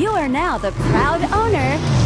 You are now the proud owner